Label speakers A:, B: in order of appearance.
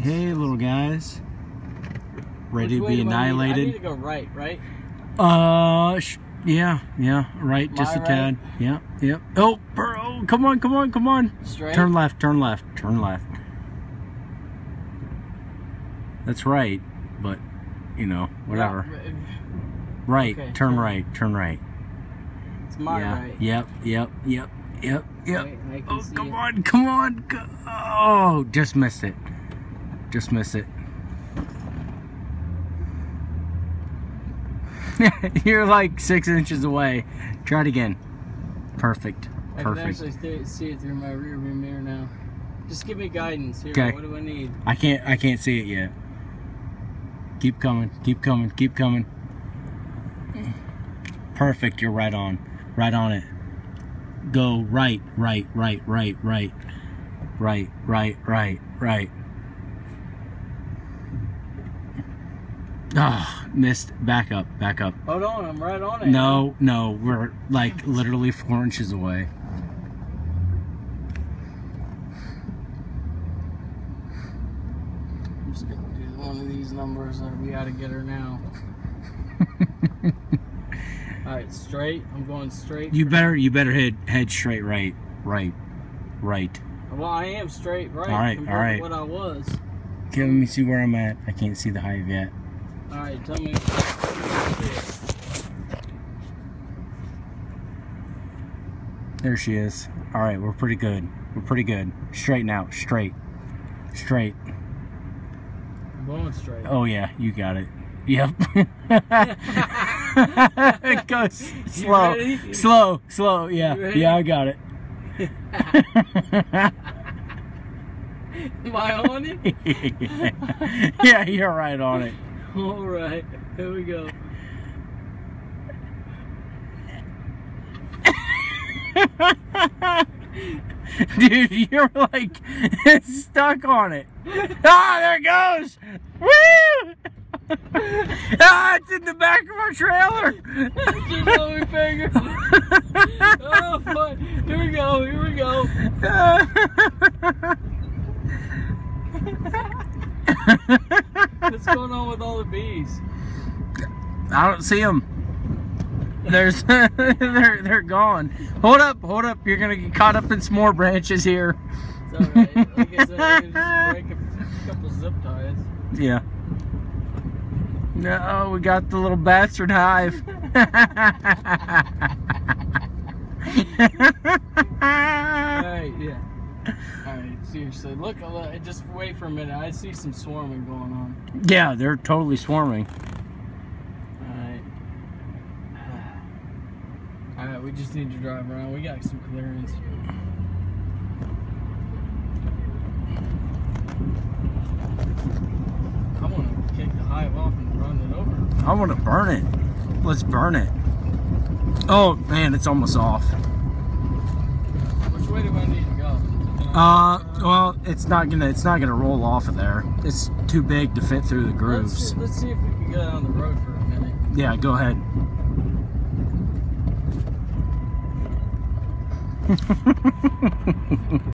A: Hey, little guys. Ready
B: Which
A: to be
B: do I need-
A: annihilated?
B: to go right, right?
A: Uh, sh- yeah, yeah, right, just a
B: My
A: tad. Yeah, yep. Oh, bro, come on, come on, come on.
B: Straight.
A: Turn left, turn left, turn left. That's right, but, you know, whatever.
B: Yeah,
A: Right,
B: Okay,
A: turn
B: turn.
A: right, turn right.
B: It's my
A: yeah,
B: right.
A: yep, yep, yep, yep, yep.
B: I
A: Oh, come
B: it.
A: on, come on. Go. Oh, just missed it. Just miss it. You're like six inches away. Try it again. Perfect.
B: I can
A: Perfect.
B: actually see it through my rear view mirror now. Just give me guidance here.
A: Okay.
B: What do I need?
A: I can't. I can't see it yet. Keep coming. Keep coming. Keep coming. Perfect. You're right on. Right on it. Go right. Right. Right. Right. Right. Right. Right. Right. Right. Ah, missed. Back up. Back up.
B: Hold on, I'm right on it.
A: No, no, we're like literally four inches away.
B: I'm just gonna do one of these numbers and we gotta get her now. Alright, straight. I'm going straight.
A: You better, you better head head straight right, right, right.
B: Well, I am straight right.
A: All right,
B: compared
A: all
B: to
A: right.
B: What I was.
A: Okay, let me see where I'm at. I can't see the hive yet.
B: Alright, tell me.
A: There she is. All right, we're pretty good. We're pretty good. Straighten out, straight, straight.
B: I'm going straight.
A: Oh yeah, you got it. Yep. it goes slow, slow, slow. Yeah, yeah, I got it.
B: Am I on it?
A: yeah, you're right on it.
B: Alright, here we go.
A: Dude, you're like stuck on it. Ah, there it goes. Woo! ah, it's in the back of our trailer.
B: Oh, fuck. Here we go, here we go. What's going on with all the bees?
A: I don't see them. There's, they're they're gone. Hold up, hold up. You're gonna get caught up in some more branches here.
B: It's alright. Like I said, I break a couple zip ties.
A: Yeah. No, we got the little bastard hive.
B: Alright, yeah. Alright, seriously. Look, uh, look, uh, just wait for a minute. I see some swarming going on.
A: yeah, they're totally swarming.
B: Alright. Alright, we just need to drive around. We got some clearance. I want to kick the hive off and run it over.
A: I want to burn it. Let's burn it. Oh man, it's almost off.
B: Which way do I need to go?
A: Uh, well, it's not gonna it's not gonna roll off of there. It's too big to fit through the
B: let's,
A: grooves.
B: see, let's see if we can get on the road for a minute.
A: Yeah, go ahead.